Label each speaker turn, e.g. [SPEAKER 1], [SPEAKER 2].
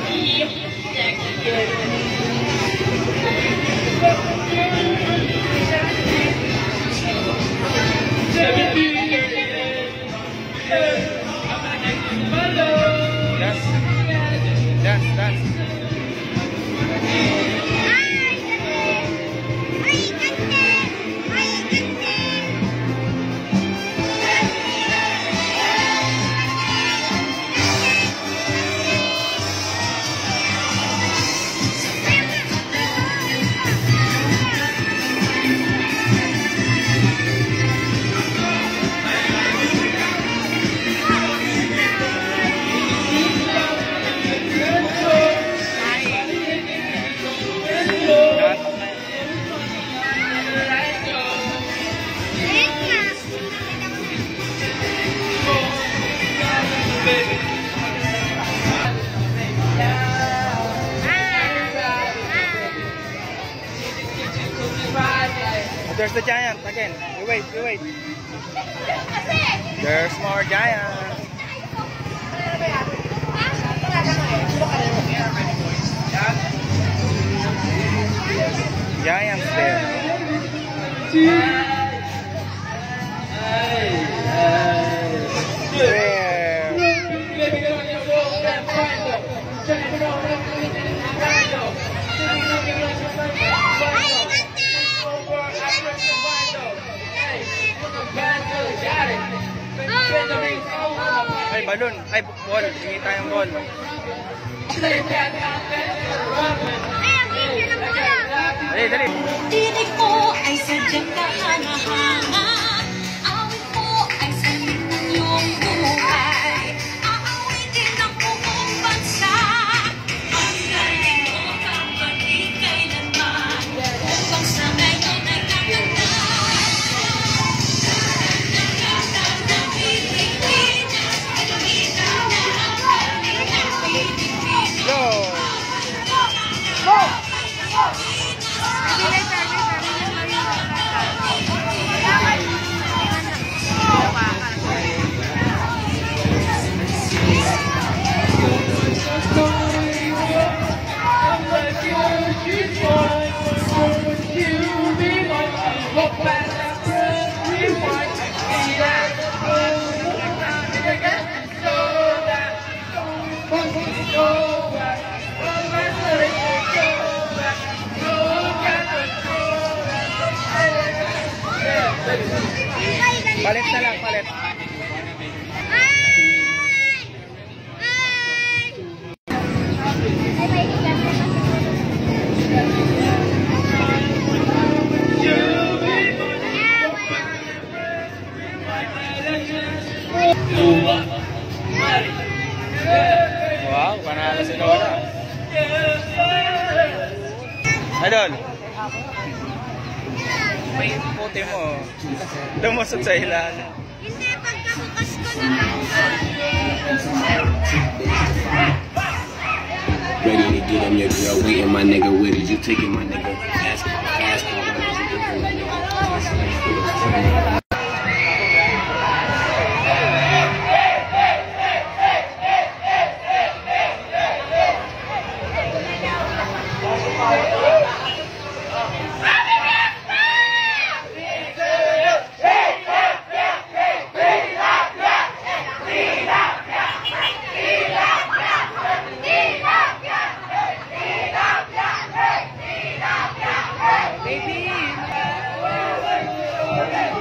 [SPEAKER 1] Thank you. There's the giant again. You wait, you wait. There's more giant. Giants there. Ay, balon. Ay, ball. Hingi tayong ball. Dali, dali. Palit na lang, palit. Wow, panalo si Lola. Idol. May puti mo. Lumusot sa.
[SPEAKER 2] Hindi, pagkabukas ko
[SPEAKER 3] Ready to get him, your girl waiting, my nigga with it. You taking my nigga. Ask, Amen.